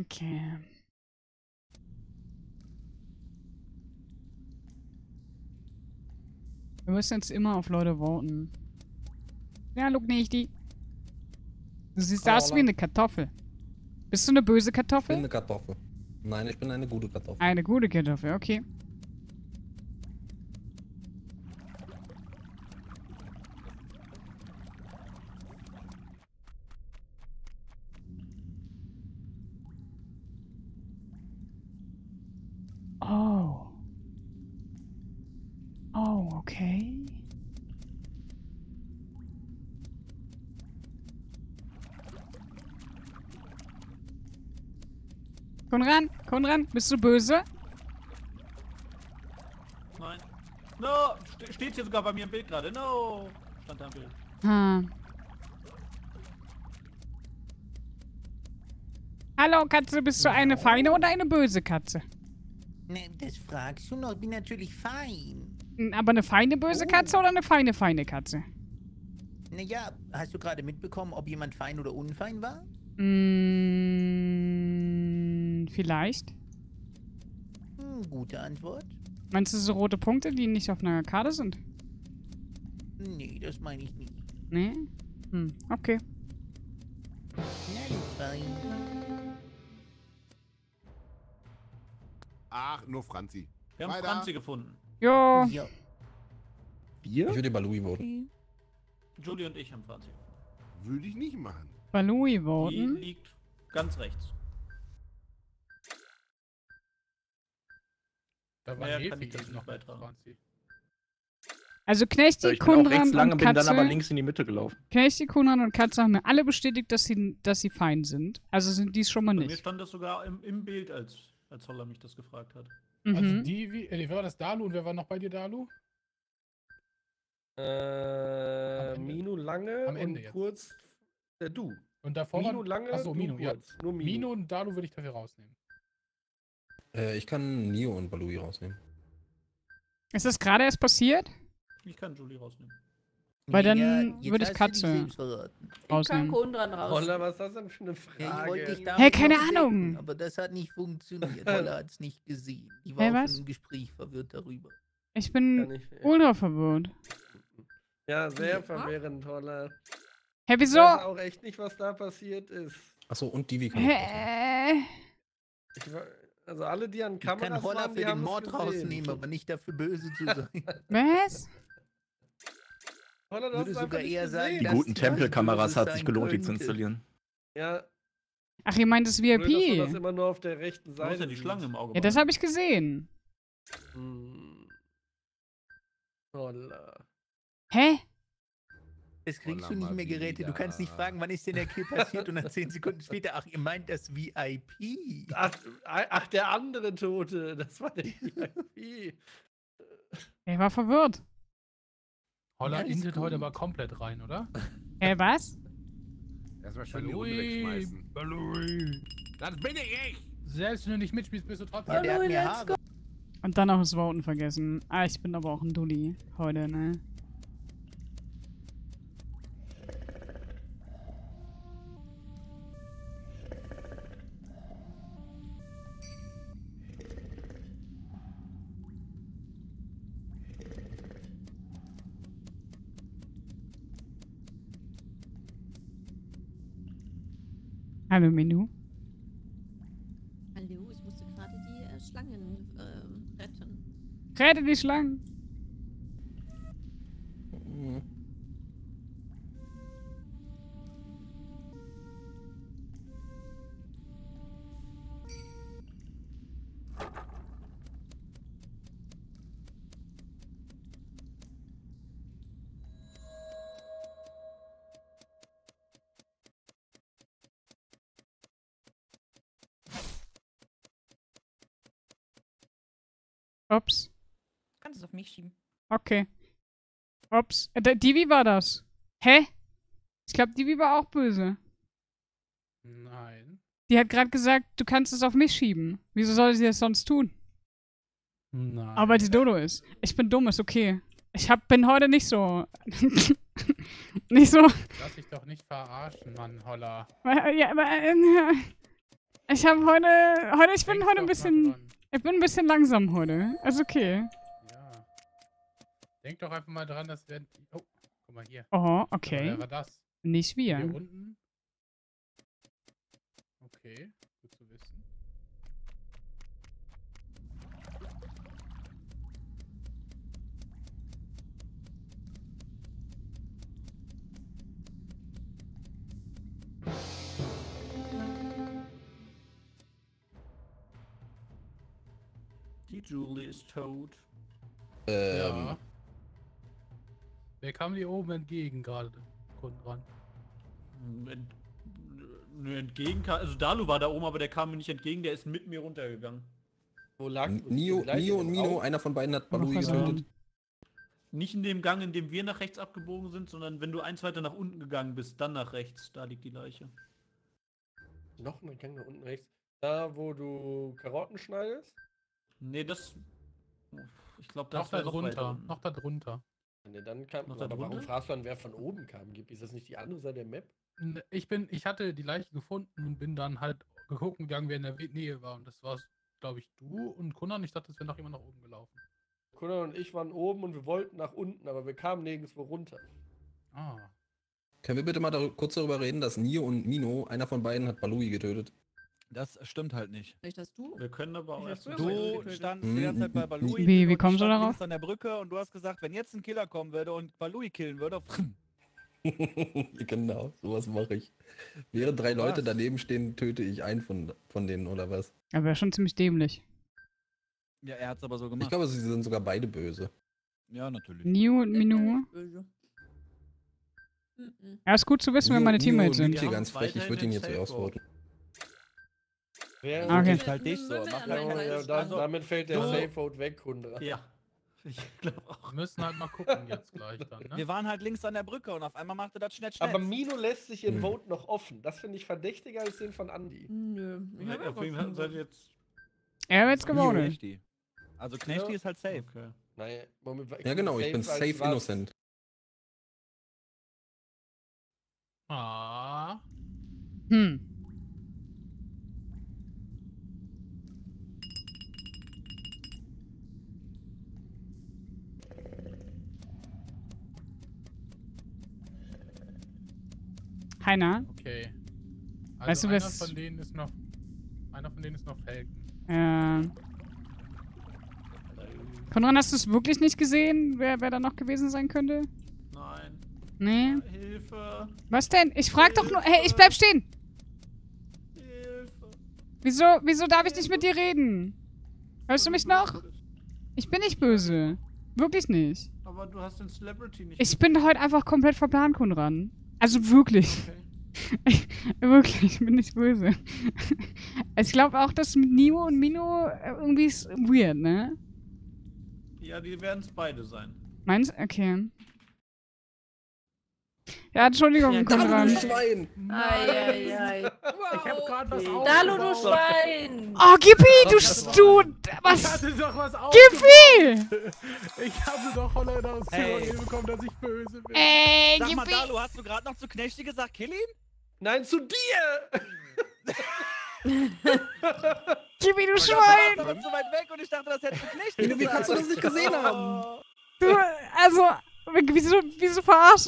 Okay. Wir müssen jetzt immer auf Leute voten. Ja, look nicht die. Du siehst Hallo, aus wie eine Kartoffel. Bist du eine böse Ich bin Kartoffel? eine Kartoffel. Nein, ich bin eine gute Kartoffel. Eine gute Kartoffel, okay. Oh. Oh, okay. Komm ran, komm ran. Bist du böse? Nein. No! Ste steht hier sogar bei mir im Bild gerade. No! Stand da im Bild. Hm. Hallo Katze, bist du eine feine oder eine böse Katze? Ne, das fragst du noch. Ich bin natürlich fein. Aber eine feine böse Oh. Katze oder eine feine feine Katze? Naja, hast du gerade mitbekommen, ob jemand fein oder unfein war? Hm, vielleicht. Hm, gute Antwort. Meinst du so rote Punkte, die nicht auf einer Karte sind? Nee, das meine ich nicht. Nee? Hm, okay. Ach, nur Franzi. Wir haben Weiter. Franzi gefunden. Jo. Ja. Ich würde Louis voten. Julie und ich haben Franzi. Würde ich nicht machen. Bei Louis Die voten. liegt ganz rechts. Da war Mehr Hefe kann ich jetzt noch beitragen. Also Knecht, Ja, auch rechts Kunran lang und und bin dann aber Katze. links in die Mitte gelaufen. Knecht, die Kunran und Katze haben mir alle bestätigt, dass sie, dass sie fein sind. Also sind die es schon mal Bei mir nicht. stand das sogar im, im Bild, als, als Holler mich das gefragt hat. Also Mhm. die, wie, wer war das, Dalu? Und wer war noch bei dir, Dalu? Äh. Mino lange Am Ende und jetzt. kurz äh, du. Und davor war... lange, Achso, du Mino, ja. kurz. Nur Mino. Mino und Dalu würde ich dafür rausnehmen. Äh, ich kann Nio und Balui rausnehmen. Ist das gerade erst passiert? Ich kann Julie rausnehmen. Weil dann jetzt würde ich Katze selbst verraten. rausnehmen. Kondran raus. Holla, was ist das denn für eine Ja, ich wollte dich Frage? damit Hä, keine bedenken, Ahnung. Aber das hat nicht funktioniert. Holla hat es nicht gesehen. Die war Hä, auch was? im Gespräch verwirrt darüber. Ich Kann bin ich, ultra verwirrt. ja, sehr verwirrend, Holla. Hä, Ich wieso? weiß auch echt nicht, was da passiert ist. Achso, und Divi kann auch rausnehmen. Hä? Ich, also alle, die an Ich kann Kameras Holla waren, für die den Mord rausnehmen, aber nicht dafür böse zu sein. Was? Holla, du würde sogar eher sagen, gesehen. Die Das guten Tempelkameras hat sich gelohnt, die zu installieren. Ja, Ach, ihr meint das blöd, dass das VIP? immer nur auf der rechten Du Seite hast ja die. Schlange im Auge. Ja, das habe ich gesehen. Hm. Holla. Hä? Das kriegst Holla du nicht mehr Geräte. Du kannst nicht wieder. fragen, wann ist denn der Kill passiert und dann zehn Sekunden später, ach, ihr meint das VIP. Ach, ach, der andere Tote, das war der VIP. Ich war verwirrt. Holla Ja, ist intet heute aber komplett rein, oder? Hä, was? Erstmal schön die Runde wegschmeißen. Balui. Das bin ich! Selbst wenn du nicht mitspielst, bist du trotzdem... Ja, der let's Haare. Und dann auch das Voten vergessen. Ah, ich bin aber auch ein Dulli heute, ne? Hallo Minu. Hallo, ich musste gerade die äh, Schlangen ähm, retten. Rette die Schlangen. Ups. Kannst es auf mich schieben. Okay. Ups. Äh, Divi war das. Hä? Ich glaube, Divi war auch böse. Nein. Die hat gerade gesagt, du kannst es auf mich schieben. Wieso soll sie das sonst tun? Nein. Aber weil sie Dodo ist. Ich bin dumm, ist okay. Ich hab, bin heute nicht so. nicht so. Lass dich doch nicht verarschen, Mann, Holla. Ja, aber. Äh, Ich habe heute, heute, ich bin heute ein bisschen, dran. Ich bin ein bisschen langsam heute. Ist okay. Ja. Denk doch einfach mal dran, dass wir. Oh, guck mal hier. Oh, okay. Wer war das? Nicht wir. Hier unten. Okay, Die Julie ist tot. Ähm, Ja. Wer kam dir oben entgegen gerade? Konrad. Hm, Ent nö, entgegen kam, also Dalu war da oben, aber der kam mir nicht entgegen, der ist mit mir runtergegangen. Wo lag Nio, Nio und Mino, einer von beiden hat Balui getötet. Nicht in dem Gang, in dem wir nach rechts abgebogen sind, sondern wenn du eins weiter nach unten gegangen bist, dann nach rechts. Da liegt die Leiche. Noch ein Gang da unten rechts. Da, wo du Karotten schneidest? Nee, das. Ich glaube, Noch das da noch weiter drunter. Noch da drunter. Ne, dann kam. Noch Aber da warum fragst du dann, wer von oben kam? Gibt ist das nicht die andere Seite der Map? N- Ich bin, ich hatte die Leiche gefunden und bin dann halt geguckt gegangen, wer in der Nähe war. Und das war, glaube ich, du und Kunan. Ich dachte, es wäre noch jemand nach oben gelaufen. Kunde und ich waren oben und wir wollten nach unten, aber wir kamen nirgendwo runter. Ah. Können wir bitte mal dar kurz darüber reden, dass Nio und Mino, einer von beiden hat Balui getötet? Das stimmt halt nicht. Vielleicht hast du. Wir können aber auch Ich erst. Du standst Hm, die ganze Zeit bei hm, Balui. Wie- wie ich kommst du darauf? an der Brücke und du hast gesagt, wenn jetzt ein Killer kommen würde und Balui killen würde, genau, sowas mache ich. Während drei Leute Was? daneben stehen, töte ich einen von, von denen, oder was? Aber wäre schon ziemlich dämlich. ja, er hat's aber so Ich gemacht. glaube, sie sind sogar beide böse. ja, natürlich. Nio und Ich bin Minu. Ja, ist gut zu wissen, wer meine Teammates sind. hier Wir ganz haben frech, ich würde ihn jetzt zuerst Voten. Wer Okay. Ich halt dich so. Halt Ja, Seite ja, stehen. da, damit fällt der Du- Safe Vote weg, Kunde. Ja. Ich glaube auch. Wir müssen halt mal gucken jetzt gleich dann, ne? Wir waren halt links an der Brücke und auf einmal machte das schnell schnell. Aber Mino lässt sich ihren Hm. Vote noch offen. Das finde ich verdächtiger als den von Andy. Nö. Ich hab Auf wen schon seid jetzt? Er wird jetzt gewonnen. Knechti. Also Knechti Ja. ist halt safe. Okay. Moment, Ja, genau, ich bin safe innocent. Ah. Hm. Heiner, Okay. Also Weißt du, einer wer's- von denen ist noch. Einer von denen ist noch Falcon. äh. Konrad, hast du es wirklich nicht gesehen, wer, wer da noch gewesen sein könnte? Nein. Nee. Hilfe. Was denn? Ich frag doch nur. Hey, ich bleib stehen! Hilfe. Wieso, wieso darf ich nicht mit dir reden? Hörst du mich noch? Ich bin nicht böse. Wirklich nicht. Aber du hast den Celebrity nicht. Ich bin heute einfach komplett verplant, Konrad. Also wirklich. Okay. wirklich, ich bin nicht böse. ich glaube auch, dass mit Nimo und Mino äh, irgendwie ist weird, ne? Ja, die werden es beide sein. Meinst Okay. Ja, Entschuldigung, Ja, Konrad. Du Schwein! Eieiei. Ich hab grad was Wow. Dalu, du. Schwein! Oh, Gippi, du, Ich was? hatte doch was Gippi! Ich habe doch Holler aus Hey. bekommen, dass ich böse bin. Ey, Sag mal, Gippi. Dalu, hast du gerade noch zu Knechti gesagt, kill ihn? Nein, zu dir! Gippi, du Schwein. warst aber zu weit weg und ich dachte, das hättest du Knechti Wie kannst du das nicht gesehen haben? Du, also, wieso, wieso verarschen